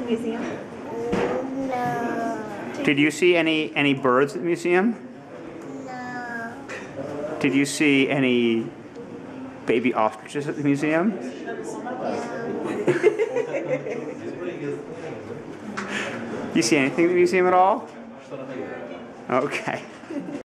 the museum? No. Did you see any any birds at the museum? No. Did you see any baby ostriches at the museum? you see anything at the museum at all? Okay.